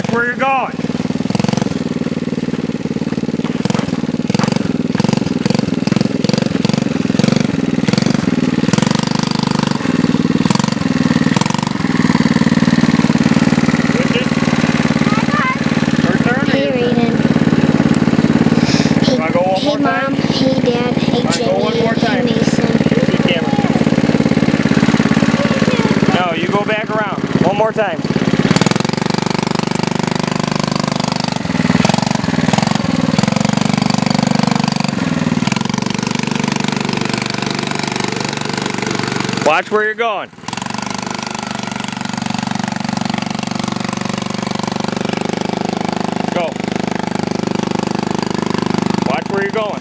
Watch where you're going. Hey hey one time. hey Mason. No, you go back around. One more time. Watch where you're going. Go. Watch where you're going.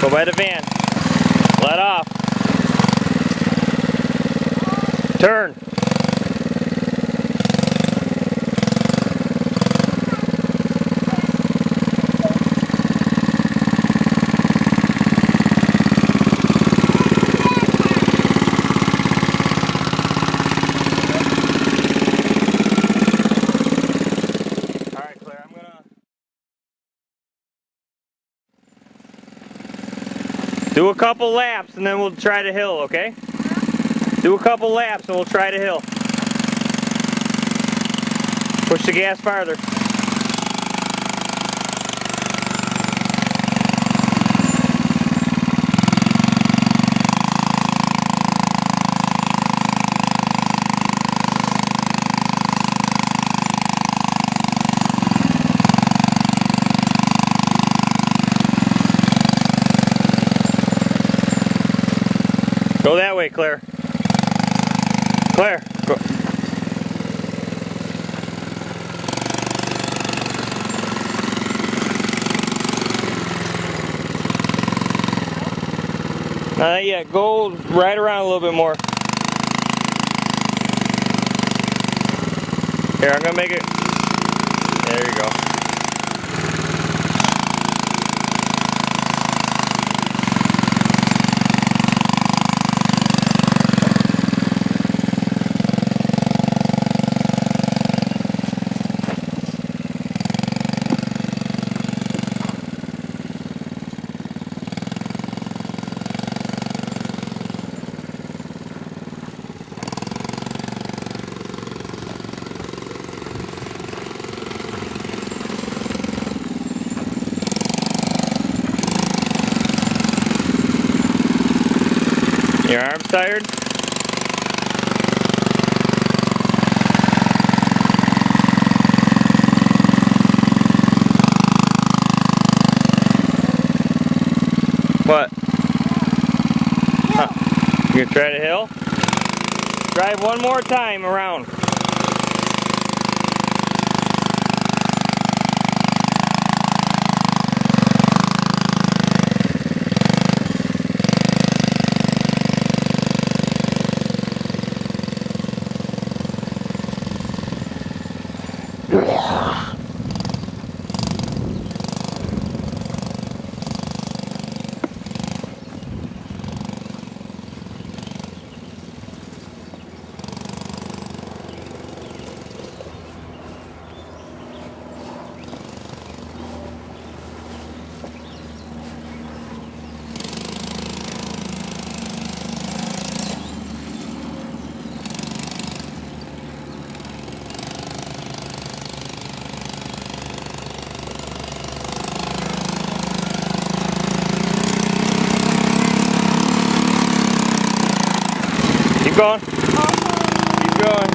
Go by the van. Let off. Turn. Do a couple laps and then we'll try the hill, okay? Do a couple laps and we'll try the hill. Push the gas farther. Go that way, Claire. Claire, go. Uh, yeah, go right around a little bit more. Here, I'm gonna make it. There you go. Your arm's tired? What? Huh. You gonna try hill? Drive one more time around. Keep going. Keep going.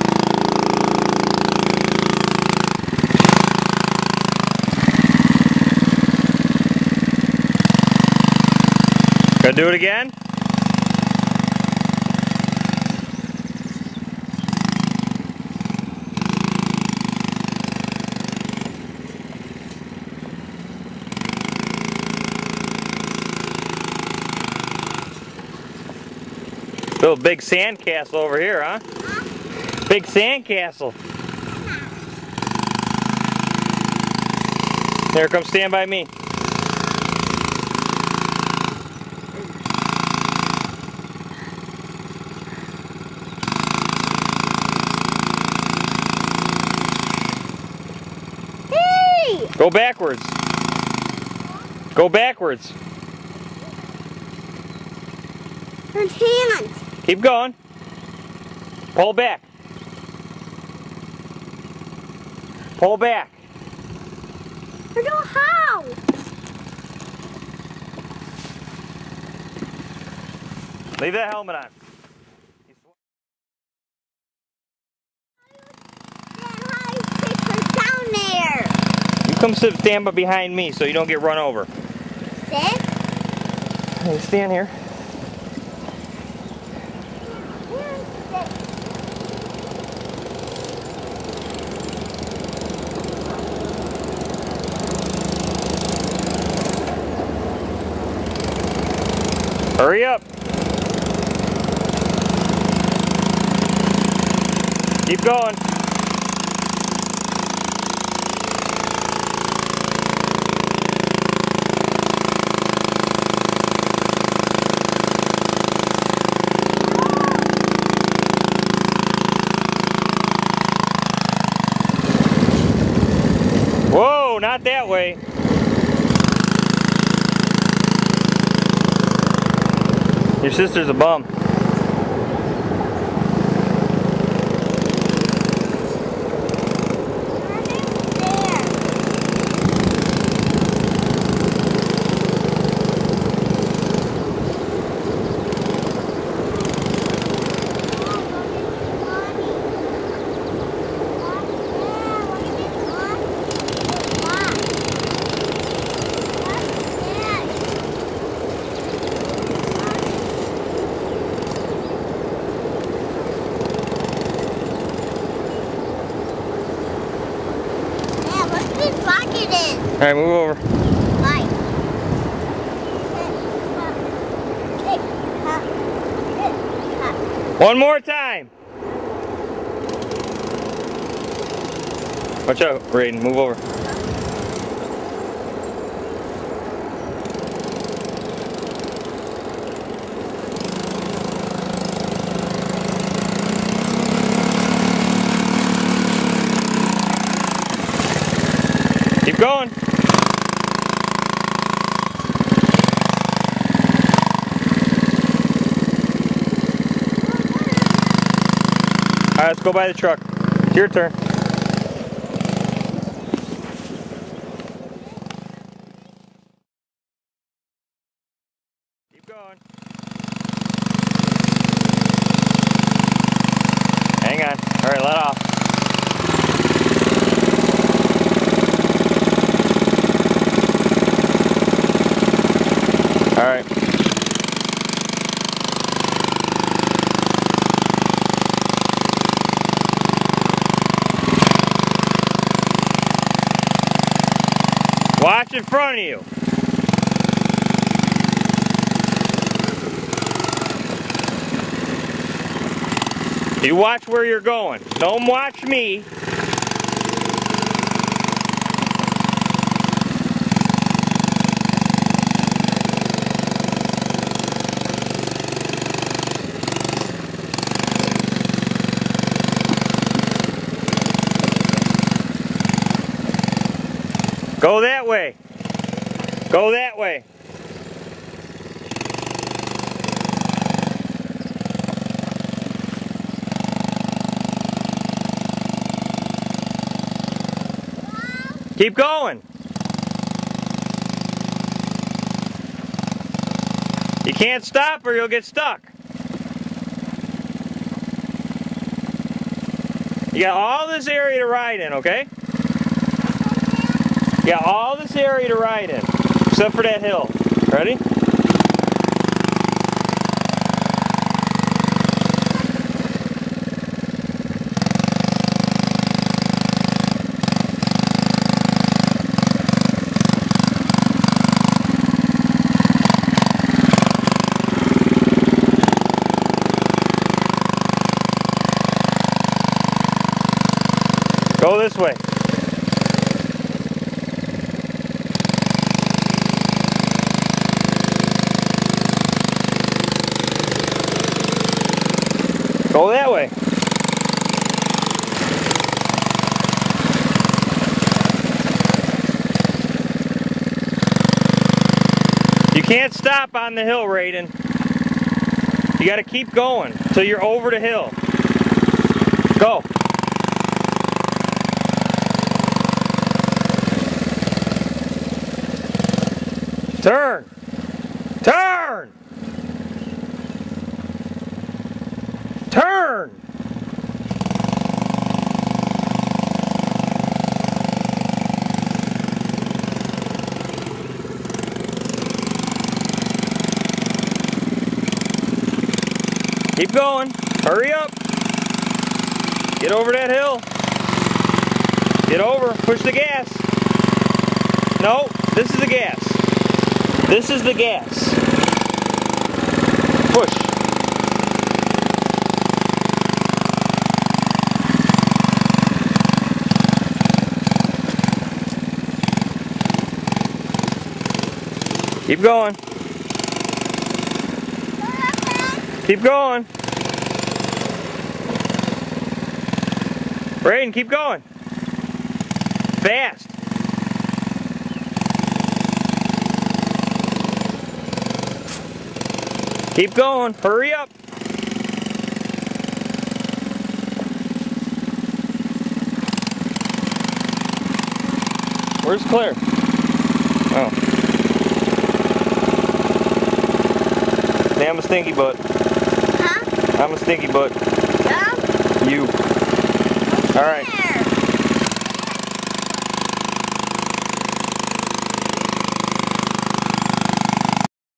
Gonna do it again? Little big sand castle over here, huh? Big sand castle. There, come stand by me. Hey! Go backwards. Go backwards. Her hand. Keep going. Pull back. Pull back. I know how. Leave that helmet on. You take her down come sit stand by behind me so you don't get run over. Sit. Hey, stand here. Hurry up. Keep going. Whoa, not that way. Your sister's a bum. All right, move over. One more time. Watch out, Raiden. Move over. Keep going. All right, let's go by the truck. It's your turn. Keep going. Hang on. All right, let off. All right. Watch in front of you. You watch where you're going. Don't watch me. Go that way. Go that way. Keep going. You can't stop or you'll get stuck. You got all this area to ride in, okay? Got all this area to ride in, except for that hill. Ready? Go this way. Go that way. You can't stop on the hill, Raiden. You got to keep going till you're over the hill. Go. Turn. Turn. Turn. Keep going. Hurry up. Get over that hill. Get over. Push the gas. No, this is the gas. This is the gas. Push. Keep going. Keep going. Braden, keep going. Fast. Keep going. Hurry up. Where's Claire? Oh. Hey, I'm a stinky butt. Huh? I'm a stinky butt. You. All right.